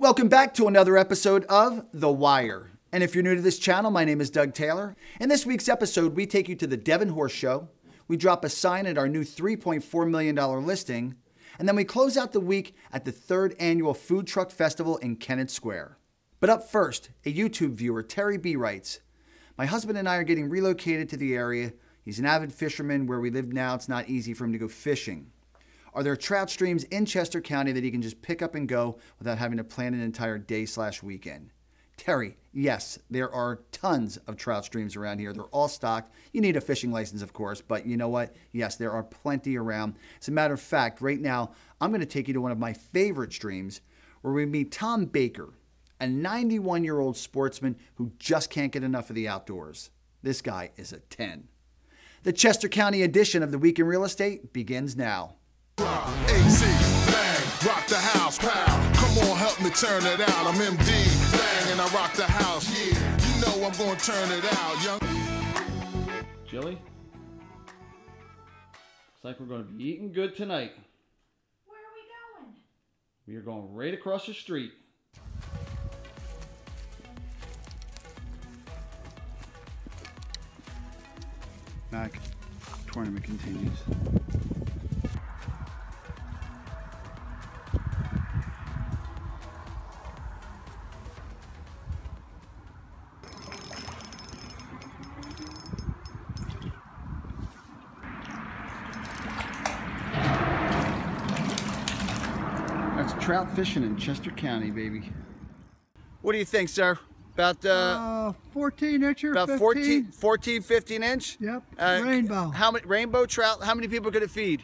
Welcome back to another episode of The Wire. And if you're new to this channel, my name is Doug Taylor. In this week's episode, we take you to the Devon Horse Show. We drop a sign at our new $3.4 million listing. And then we close out the week at the third annual Food Truck Festival in Kennett Square. But up first, a YouTube viewer, Terry B, writes My husband and I are getting relocated to the area. He's an avid fisherman. Where we live now, it's not easy for him to go fishing. Are there trout streams in Chester County that he can just pick up and go without having to plan an entire day slash weekend? Terry, yes, there are tons of trout streams around here. They're all stocked. You need a fishing license, of course, but you know what? Yes, there are plenty around. As a matter of fact, right now, I'm going to take you to one of my favorite streams where we meet Tom Baker, a 91 year old sportsman who just can't get enough of the outdoors. This guy is a 10. The Chester County edition of the Week in Real Estate begins now. AC, bang, rock the house, pal. Come on, help me turn it out. I'm MD, bang, and I rock the house, yeah. You know I'm gonna turn it out, young. Jilly? Looks like we're going to be eating good tonight. Where are we going? We are going right across the street. Mac, Tournament continues. Trout fishing in Chester County, baby. What do you think, sir? About uh, Uh, 14 incher, about 15. 14, 14, 15 inch? Yep, Uh, rainbow. How many rainbow trout? How many people could it feed?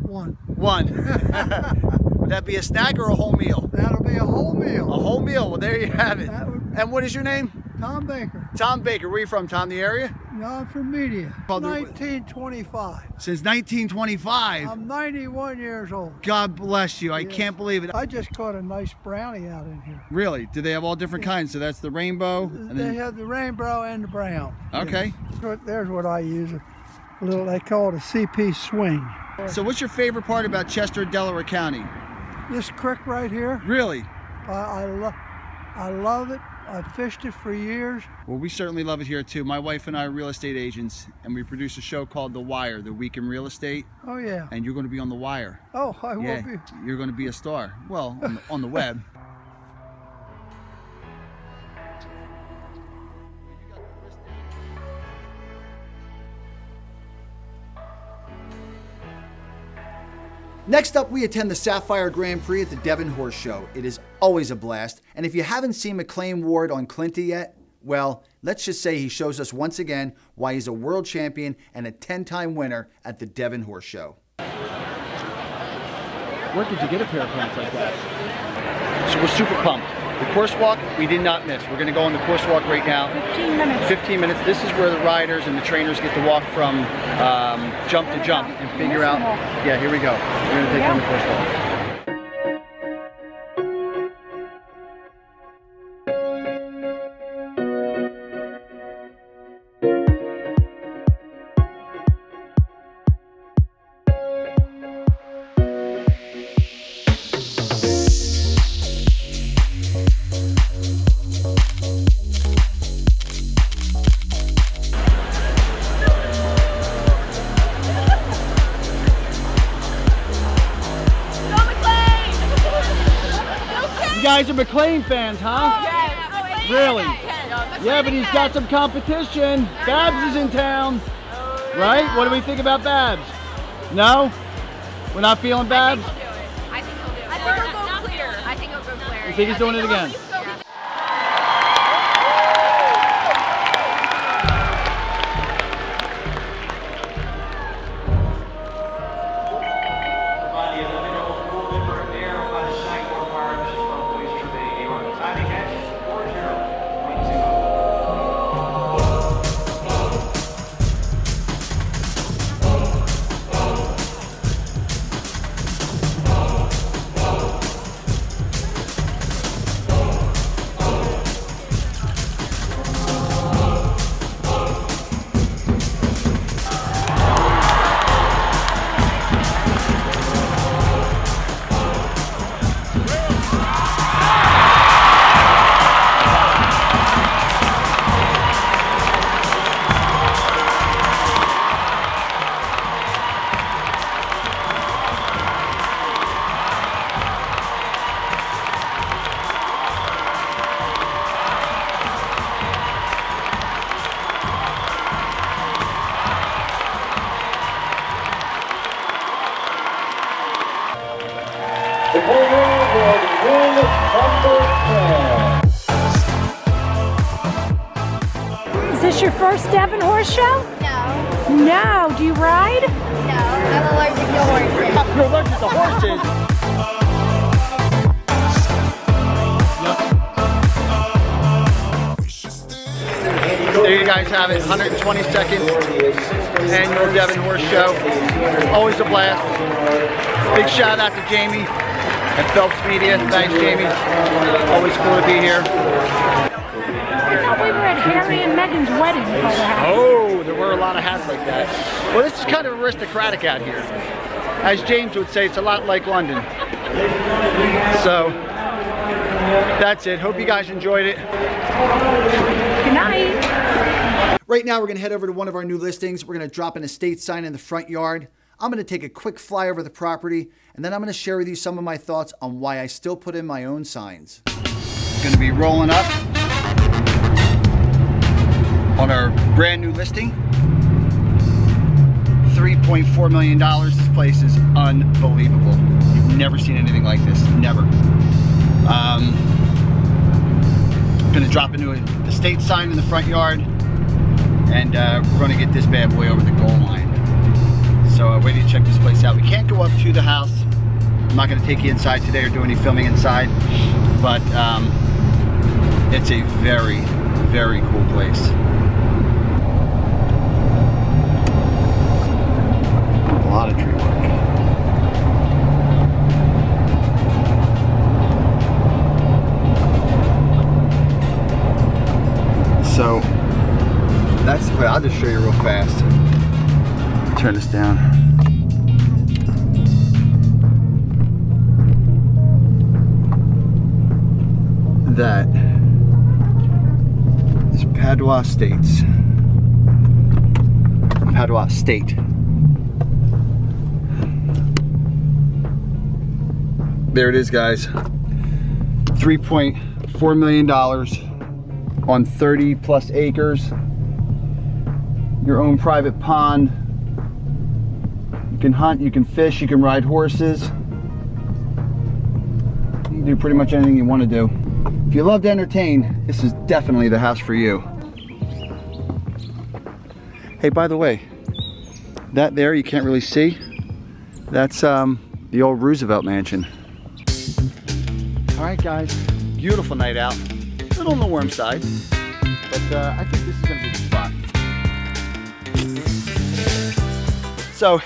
One. One. would that be a snack or a whole meal? That'll be a whole meal. A whole meal. Well, there you have it. Would- And what is your name? Tom Baker. Tom Baker. Where are you from, Tom? The area? No, I'm from media. 1925. Since 1925. I'm 91 years old. God bless you. I Yes. can't believe it. I just caught a nice brownie out in here. Really? Do they have all different kinds? So that's the rainbow. And they then, have the rainbow and the brown. okay. Yes. There's what I use. A little, they call it a CP swing. So what's your favorite part about Chester, Delaware County? This creek right here, Really? I, I, lo- I love it. I've fished it for years. Well, we certainly love it here too. My wife and I are real estate agents, and we produce a show called The Wire, The Week in Real Estate, Oh, yeah. and you're going to be on The Wire. Oh, I will be. you're going to be a star. Well, on the, on the web. Next up, we attend the Sapphire Grand Prix at the Devon Horse Show. It is always a blast, and if you haven't seen McLain Ward on Clinta yet, well, let's just say he shows us once again why he's a world champion and a 10 time winner at the Devon Horse Show. Where did you get a pair of pants like that? So we're super pumped. The course walk, we did not miss. We're gonna go on the course walk right now. 15 minutes. 15 minutes. This is where the riders and the trainers get to walk from um, jump to jump and figure out. Yeah, here we go. We're gonna take on the course walk. You McLain fans, huh? Oh, yes. Oh, really? Yeah, but he's got some competition. Babs is in town. Right? What do we think about Babs? No? We're not feeling Babs? I think he'll do it. I think he'll go clear. I think he'll go clear. You think he's doing it again? There you guys have it, 122nd annual Devon Horse Show. Always a blast. Big shout out to Jamie at Phelps Media. Thanks, Jamie. Always cool to be here. I thought we were at Harry and Meghan's wedding. Oh, there were a lot of hats like that. Well, this is kind of aristocratic out here. As James would say, it's a lot like London. So, that's it. Hope you guys enjoyed it. Good night. Right now, we're going to head over to one of our new listings. We're going to drop an estate sign in the front yard. I'm going to take a quick fly over the property, and then I'm going to share with you some of my thoughts on why I still put in my own signs. Going to be rolling up on our brand new listing. $3.4 million. This place is unbelievable. You've never seen anything like this. Never. Um, gonna drop into a estate sign in the front yard and uh, we're gonna get this bad boy over the goal line. So uh, waiting to check this place out. We can't go up to the house. I'm not gonna take you inside today or do any filming inside, but um, it's a very, very cool place. Lot of tree work. So that's the way. I'll just show you real fast. Turn this down. That is Padua States. Padua State. There it is, guys. $3.4 million on 30 plus acres. Your own private pond. You can hunt, you can fish, you can ride horses. You can do pretty much anything you want to do. If you love to entertain, this is definitely the house for you. Hey, by the way, that there you can't really see. That's um, the old Roosevelt Mansion. All right, guys, beautiful night out. A little on the warm side, but uh, I think this is gonna be the spot. So,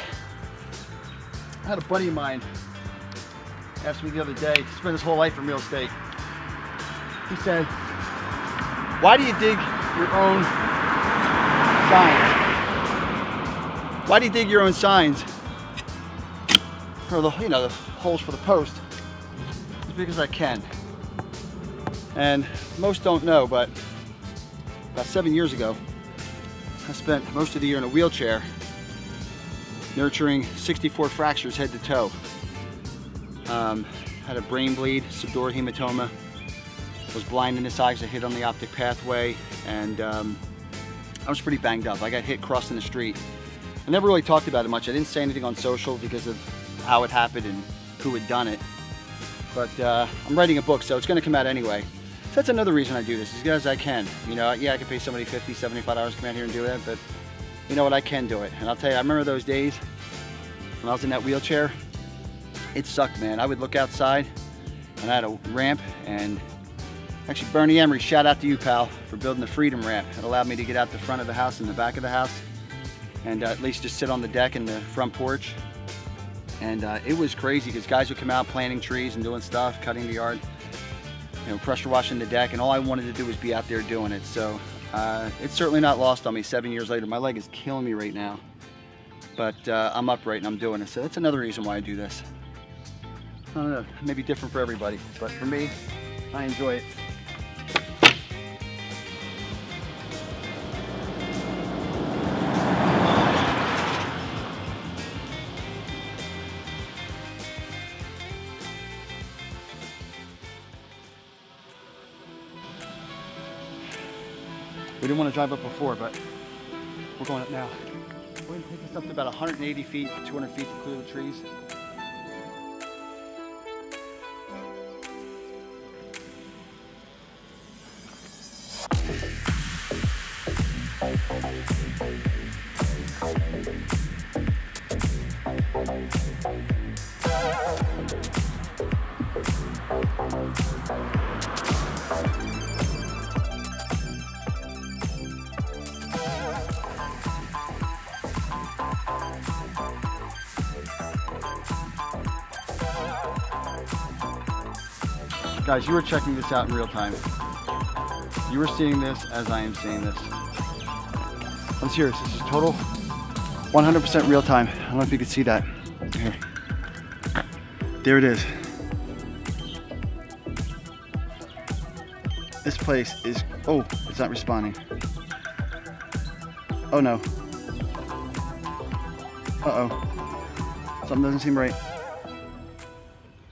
I had a buddy of mine asked me the other day, spent his whole life in real estate. He said, why do you dig your own signs? Why do you dig your own signs? Or the, you know, the holes for the post? Because I can. And most don't know, but about seven years ago, I spent most of the year in a wheelchair nurturing 64 fractures head to toe. Um, had a brain bleed, subdural hematoma, was blind in this eye because I hit on the optic pathway, and um, I was pretty banged up. I got hit crossing the street. I never really talked about it much. I didn't say anything on social because of how it happened and who had done it. But uh, I'm writing a book, so it's gonna come out anyway. So that's another reason I do this, as good as I can. You know, yeah, I could pay somebody 50, 75 dollars to come out here and do that, but you know what, I can do it. And I'll tell you, I remember those days when I was in that wheelchair, it sucked, man. I would look outside and I had a ramp and actually Bernie Emery, shout out to you, pal, for building the Freedom Ramp. It allowed me to get out the front of the house and the back of the house and uh, at least just sit on the deck and the front porch. And uh, it was crazy because guys would come out planting trees and doing stuff, cutting the yard, you know, pressure washing the deck, and all I wanted to do was be out there doing it. So uh, it's certainly not lost on me seven years later. My leg is killing me right now, but uh, I'm upright and I'm doing it. So that's another reason why I do this. I don't know, maybe different for everybody, but for me, I enjoy it. To drive up before, but we're going up now. We're going to take this up to about 180 feet, 200 feet to clear the trees. Guys, you were checking this out in real time. You were seeing this as I am seeing this. I'm serious, this is total 100% real time. I don't know if you can see that. Here. There it is. This place is, oh, it's not responding. Oh no. Uh-oh. Something doesn't seem right.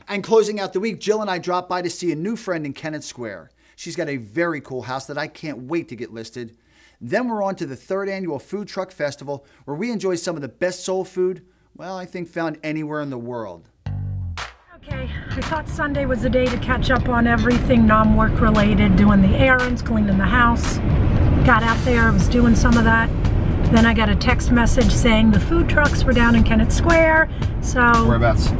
And closing out the week, Jill and I dropped by to see a new friend in Kennett Square. She's got a very cool house that I can't wait to get listed. Then we're on to the third annual Food Truck Festival, where we enjoy some of the best soul food, well, I think found anywhere in the world. Okay, I thought Sunday was the day to catch up on everything non-work related, doing the errands, cleaning the house. Got out there, was doing some of that. Then I got a text message saying the food trucks were down in Kennett Square. So Whereabouts?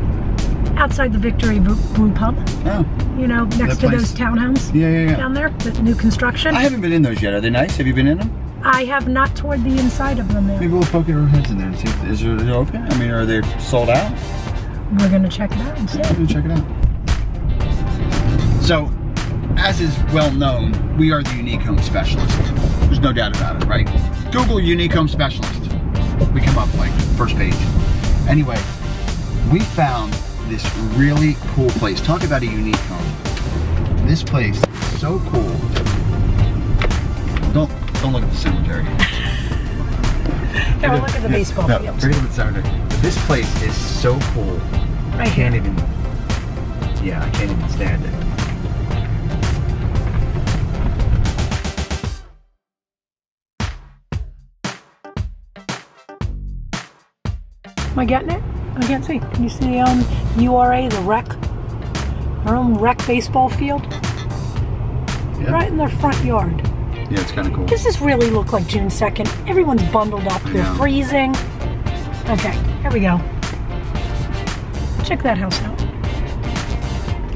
Outside the Victory Brew, Pub, Oh, you know, next to those townhomes yeah, yeah, yeah. down there, the new construction. I haven't been in those yet. Are they nice? Have you been in them? I have not toured the inside of them there. Maybe we'll poke our heads in there and see if is it open. I mean, are they sold out? We're gonna check it out and see. Yeah, we'll check it out. So, as is well known, we are the unique home specialist. There's no doubt about it, right? Google unique home specialist. We come up like first page. Anyway, we found this really cool place. Talk about a unique home. This place is so cool. Don't don't look at the cemetery. Here, look at the baseball no, fields. forget about the cemetery. This place is so cool. Right I can't even. Yeah, I can't even stand it. Am I getting it? I can't see. Can you see the um, URA, the rec? Our own rec baseball field? Yeah. Right in their front yard. Yeah, it's kind of cool. Does this really look like June 2nd? Everyone's bundled up. They're freezing. Okay, here we go. Check that house out.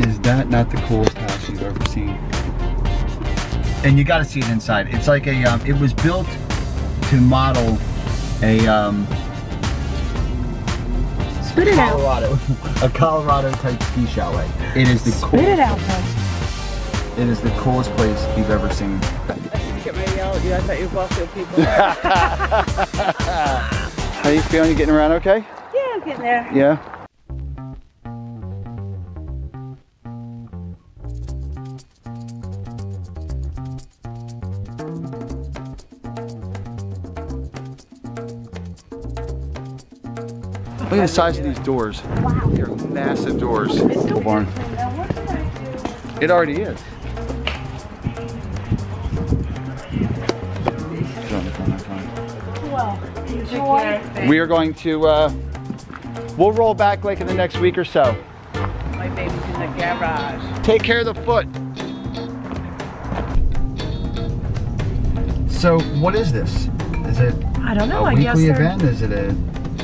Is that not the coolest house you've ever seen? And you got to see it inside. It's like a. Um, it was built to model a um, Spit it out. A Colorado type ski chalet. It is the Spit coolest. it out, though. It is the coolest place you've ever seen. Get ready to yell at you. I thought you were Boston people. How are you feeling? You getting around okay? yeah, I'm getting there. Yeah. At the size of these doors. Wow. They're massive doors. Little barn. It already is. Well, enjoy. We are going to, uh, we'll roll back like in the next week or so. My baby's in the garage. Take care of the foot. So, what is this? Is it I don't know. a I guess weekly they're- event? Is it a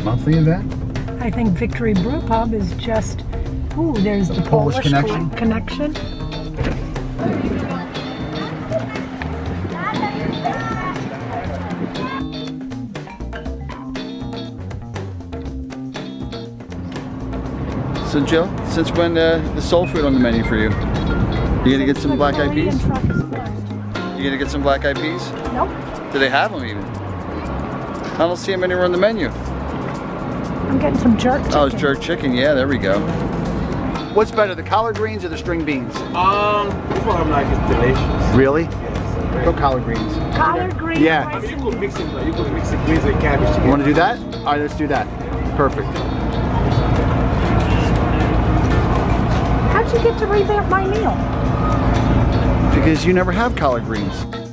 monthly event? I think Victory Brew Pub is just. Ooh, there's the, Polish Polish, connection? connection. So, Jill, since when uh, the soul food on the menu for you? You gonna get some black eyed peas? truck is. You gonna get some black eyed peas? Nope. Do they have them even? I don't see them anywhere on the menu. I'm getting some jerk chicken. Oh, it's jerk chicken. Yeah, there we go. What's better, the collard greens or the string beans? Um, this one I'm like is delicious. Really? Go collard greens. Collard greens. Yeah. I mean, you could mix it. You could mix the greens and cabbage together. You want to do that? All right, let's do that. Perfect. How'd you get to revamp my meal? Because you never have collard greens.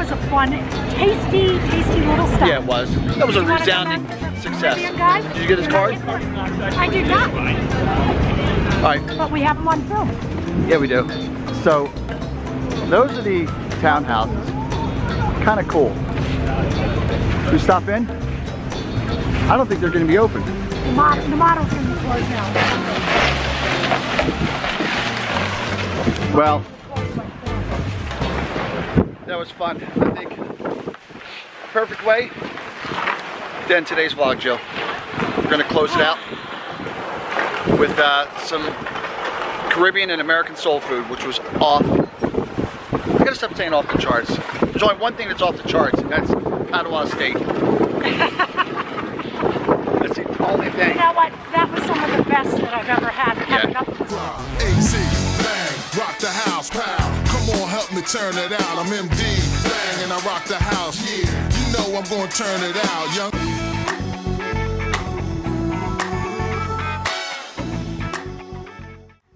Was a fun, tasty, tasty little stuff. Yeah, it was. That was a resounding success. Did you get his card? I did not, All right. but we have him on film. Yeah, we do. So, those are the townhouses. Kind of cool. Should we stop in? I don't think they're going to be open. The, mod- the model's going to be closed now. Well, that was fun. I think perfect way to end today's vlog, Jill. we're gonna close it out with uh, some Caribbean and American soul food, which was off. I gotta stop saying off the charts. There's only one thing that's off the charts, and that's Padawan steak. that's the only thing. You know what? That was some of the best that I've ever had. Yeah. AC, bang, rock the house, pal. Help me turn it out. I'm MD, bang, and I rock the house, yeah. You know I'm gonna turn it out, young.